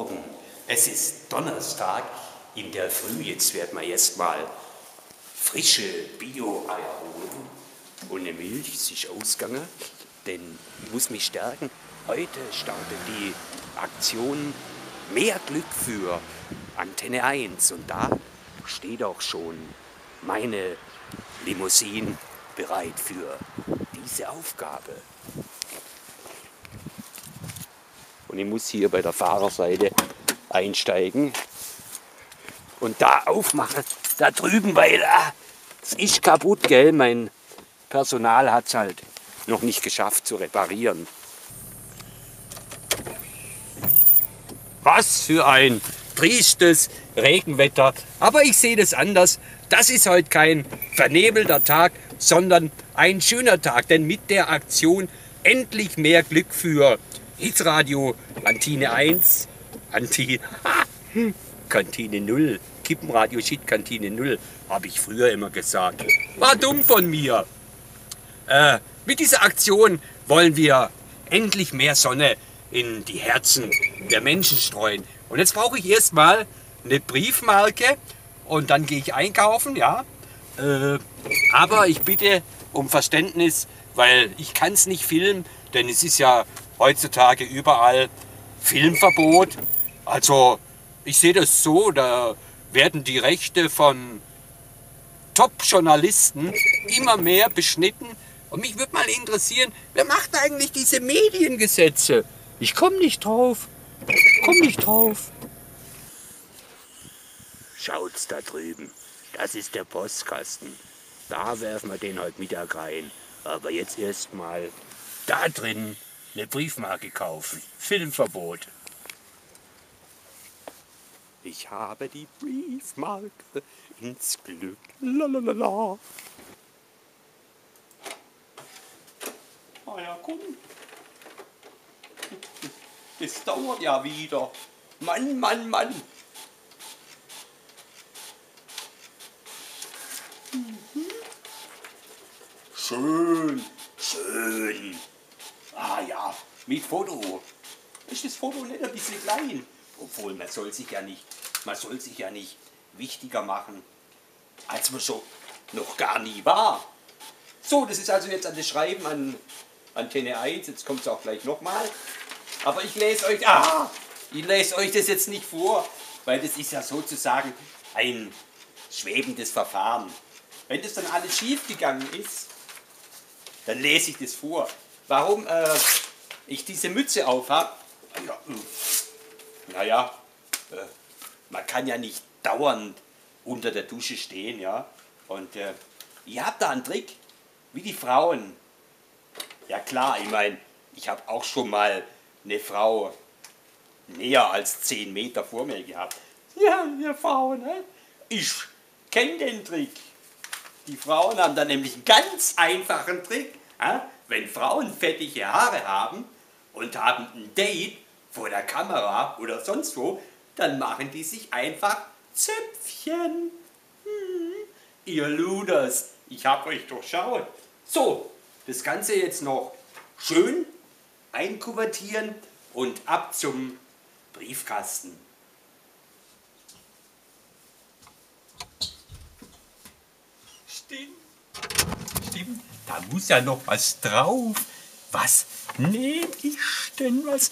Morgen. Es ist Donnerstag in der Früh. Jetzt werden wir erstmal frische Bio-Eier holen und eine Milch sich ausgangen, denn ich muss mich stärken. Heute startet die Aktion Mehr Glück für Antenne 1 und da steht auch schon meine Limousine bereit für diese Aufgabe. Und ich muss hier bei der Fahrerseite einsteigen und da aufmachen, da drüben, weil ah, ist kaputt, gell? Mein Personal hat es halt noch nicht geschafft zu reparieren. Was für ein triestes Regenwetter. Aber ich sehe das anders. Das ist heute kein vernebelter Tag, sondern ein schöner Tag. Denn mit der Aktion endlich mehr Glück für Hitradio Kantine 1, Anti, Kantine 0, Kippenradio Shit Kantine 0, habe ich früher immer gesagt. War dumm von mir. Äh, mit dieser Aktion wollen wir endlich mehr Sonne in die Herzen der Menschen streuen. Und jetzt brauche ich erstmal eine Briefmarke und dann gehe ich einkaufen, ja. Äh, aber ich bitte um Verständnis, weil ich kann es nicht filmen, denn es ist ja heutzutage überall Filmverbot. Also ich sehe das so, da werden die Rechte von Top-Journalisten immer mehr beschnitten. Und mich würde mal interessieren, wer macht eigentlich diese Mediengesetze? Ich komme nicht drauf. Komm nicht drauf. Schaut's da drüben. Das ist der Postkasten. Da werfen wir den heute Mittag rein. Aber jetzt erstmal da drin eine Briefmarke kaufen. Filmverbot. Ich habe die Briefmarke ins Glück. Lalalala. Ah ja, komm. Das dauert ja wieder. Mann, Mann, Mann. Mhm. Schön, schön. Ah ja, mit Foto. Ist das Foto nicht ein bisschen klein? Obwohl, man soll sich ja nicht, man soll sich ja nicht wichtiger machen, als man schon noch gar nie war. So, das ist also jetzt an das Schreiben an Antenne 1. Jetzt kommt es auch gleich nochmal. Aber ich lese euch, ah, ich lese euch das jetzt nicht vor, weil das ist ja sozusagen ein schwebendes Verfahren. Wenn das dann alles schief gegangen ist, dann lese ich das vor. Warum äh, ich diese Mütze auf habe? Ja, äh, naja, äh, man kann ja nicht dauernd unter der Dusche stehen, ja. Und äh, ihr habt da einen Trick, wie die Frauen. Ja klar, ich meine, ich habe auch schon mal eine Frau näher als 10 Meter vor mir gehabt. Ja, ihr Frauen, ne? ich kenne den Trick. Die Frauen haben dann nämlich einen ganz einfachen Trick. Wenn Frauen fettige Haare haben und haben ein Date vor der Kamera oder sonst wo, dann machen die sich einfach Zöpfchen. Hm, ihr Luders, ich hab euch durchschaut. So, das Ganze jetzt noch schön einkuvertieren und ab zum Briefkasten. Da muss ja noch was drauf. Was nehme ich denn? Was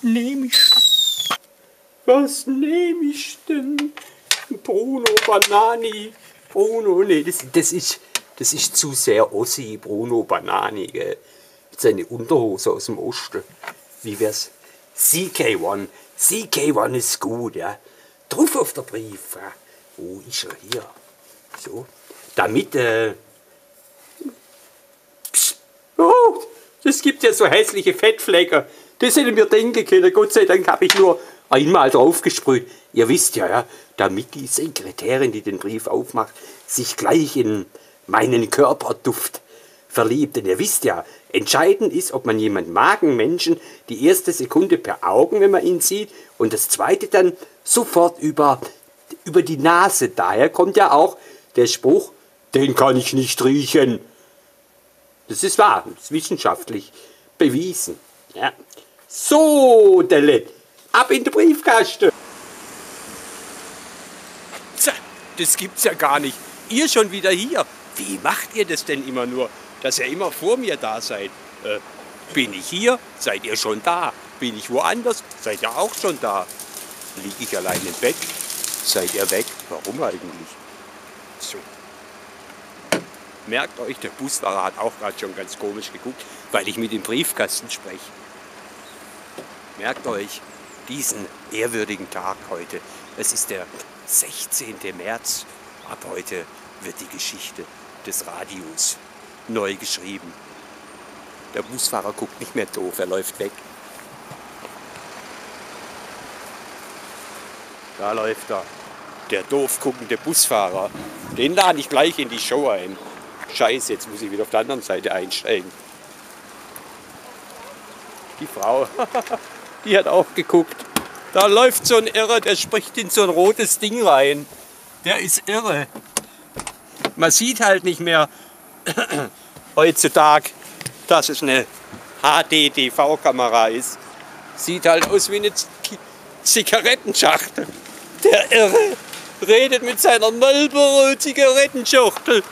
nehme ich? Was nehme ich denn? Bruno Banani. Bruno, nee, das, das, ist, das ist zu sehr Ossi, Bruno Banani. Gell? seine Unterhose aus dem Osten. Wie wär's? CK1. CK1 ist gut, ja. Drauf auf der Brief. Ja. Wo ist er hier? So. Damit, äh. Das gibt ja so hässliche Fettflecken. Das hätte mir denken können. Gott sei Dank habe ich nur einmal draufgesprüht. Ihr wisst ja, ja, damit die Sekretärin, die den Brief aufmacht, sich gleich in meinen Körperduft verliebt. Denn ihr wisst ja, entscheidend ist, ob man jemanden mag, einen Menschen, die erste Sekunde per Augen, wenn man ihn sieht, und das zweite dann sofort über, über die Nase. Daher kommt ja auch der Spruch, den kann ich nicht riechen. Das ist wahr, das ist wissenschaftlich bewiesen. Ja. So, Delle, Ab in den Briefkasten. Das gibt's ja gar nicht. Ihr schon wieder hier. Wie macht ihr das denn immer nur, dass ihr immer vor mir da seid? Äh, bin ich hier? Seid ihr schon da? Bin ich woanders? Seid ihr auch schon da? Liege ich allein im Bett? Seid ihr weg? Warum eigentlich? So. Merkt euch, der Busfahrer hat auch gerade schon ganz komisch geguckt, weil ich mit dem Briefkasten spreche. Merkt euch diesen ehrwürdigen Tag heute. Es ist der 16. März. Ab heute wird die Geschichte des Radios neu geschrieben. Der Busfahrer guckt nicht mehr doof, er läuft weg. Da läuft er. Der doof guckende Busfahrer. Den lade ich gleich in die Show ein. Scheiße, jetzt muss ich wieder auf der anderen Seite einsteigen. Die Frau, die hat auch geguckt. Da läuft so ein Irre, der spricht in so ein rotes Ding rein. Der ist irre. Man sieht halt nicht mehr heutzutage, dass es eine HD-TV-Kamera ist. Sieht halt aus wie eine Zigarettenschachtel. Der Irre redet mit seiner Marlboro-Zigarettenschachtel.